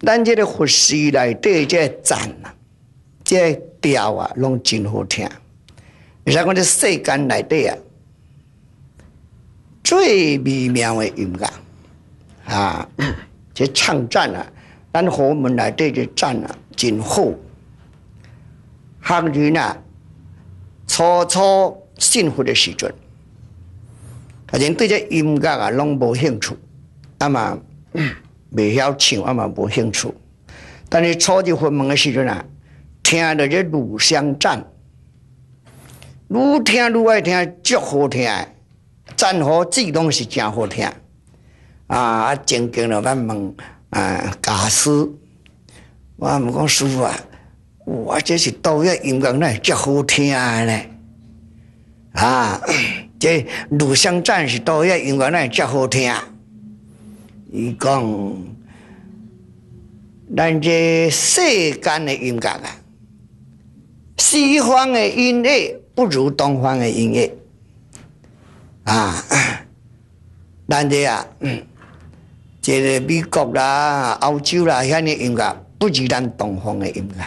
咱这个佛寺内底这赞啊，这调啊，拢真好听。你像讲这世间内底啊，最美妙的音乐啊，这唱赞啊，咱佛门内底这赞啊，真好。行人啊，初初信佛的时阵，啊，人对这音乐啊，拢无兴趣，啊嘛，未晓唱，我嘛无兴趣。但是初入佛门的时阵啊，听到这鲁香赞。愈听愈爱听，足好听，赞好字拢是真好听。啊，啊，正经了，咱问啊，家师，我问讲师傅啊，我这是倒一音乐呢，足好听咧。啊，这录像站是倒一音乐呢，足好听。伊讲，咱这世间的音乐啊，西方的音乐。不如东方的音乐啊！咱这啊，这个美国啦、欧洲啦，遐尼音乐不如咱东方的音乐。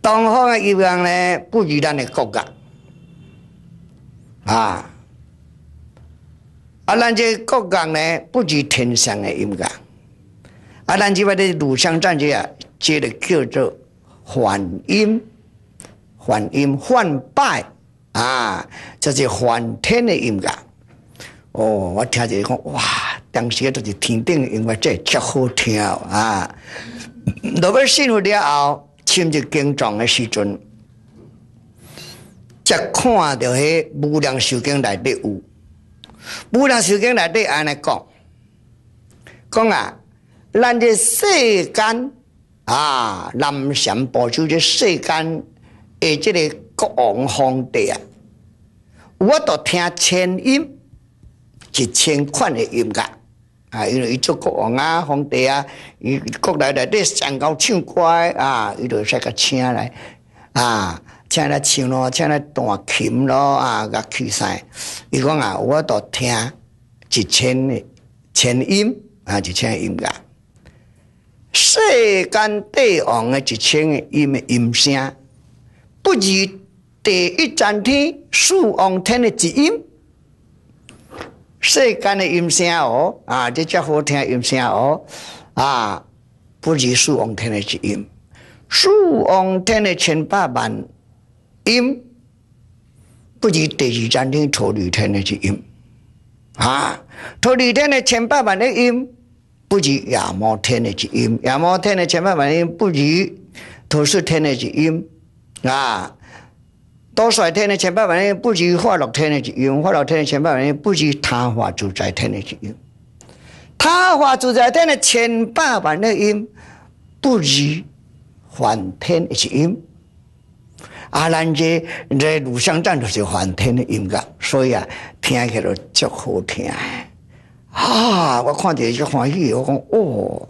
东方的音乐呢，不如咱的国家啊！啊，咱这国家呢，不如天上的音乐。啊，咱这边的录像站这啊，这个叫做梵音。梵音梵拜啊，这是梵天的音乐。哦，我听着讲，哇，当时就是天顶的音乐，真真好听啊！落尾信佛了后，进入经藏的时阵，则看到迄《无量寿经》内底有，《无量寿经》内底安尼讲，讲啊，咱这世间啊，南禅宝珠这世间。诶，这个国王皇帝啊，我都听千音，一千款的音乐啊，因为伊做国王啊、皇帝啊，伊国内内底上高唱歌啊，伊就使甲请来啊，请来唱咯，请来弹琴咯啊，个曲噻。伊讲啊，我都听一千的千音啊，一千音乐，世间帝王的一千音的音声。不如第一层天数王天的一音，世间的音声哦，啊，这叫好听音声哦，啊，不如数王天的一音，数王天的千百万音，不如第二层天陀律天的基音，啊，陀律天的千百万的音，不如亚摩天的基音，亚摩天的千百万音，不如陀斯天的基音。啊！多衰天的千百万年不如化乐天的一用，化乐天的千百万年不如他化自在天的一用，他化自在天的千百万的音不如梵天的一音。啊，咱这这录像站就是梵天的音乐，所以啊，听起来足好听。啊！我看着就欢喜，我讲哦，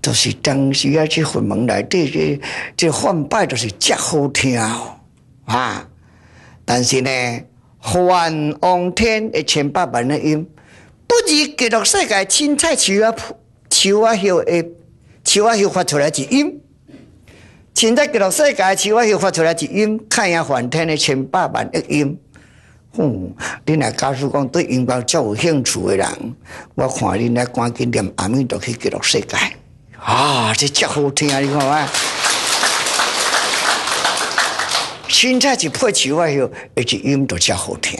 就是当时啊去佛门来，这这这梵拜就是真好听啊！但是呢，梵王天一千八百的音，不如记录世界青菜树啊、树啊叶的树啊叶发出来一音，现在记录世界树啊叶发出来一音，看下梵天的千百万亿音。嗯，你来告诉讲对音乐较有兴趣的人，我看你来赶紧念阿弥陀去记录世界啊！这真好听啊！你看嘛，现在就破球啊！哟，而且音都真好听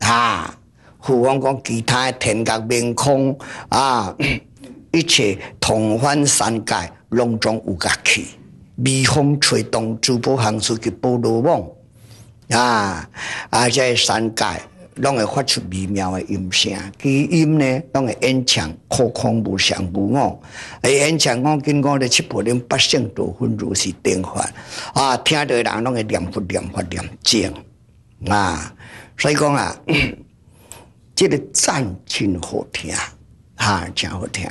啊！父王讲其他的天国明空啊，一切同欢三界，拢总有乐器，微风吹动，珠宝行出去波罗网。啊！啊，这山界拢会发出微妙的音声，其音呢，拢会演唱空空无相无我，诶，演唱讲经过的七百零八圣多分如是定法，啊，听到人拢会念佛念佛念经，啊，所以讲啊，这个赞真好听，啊，真好听。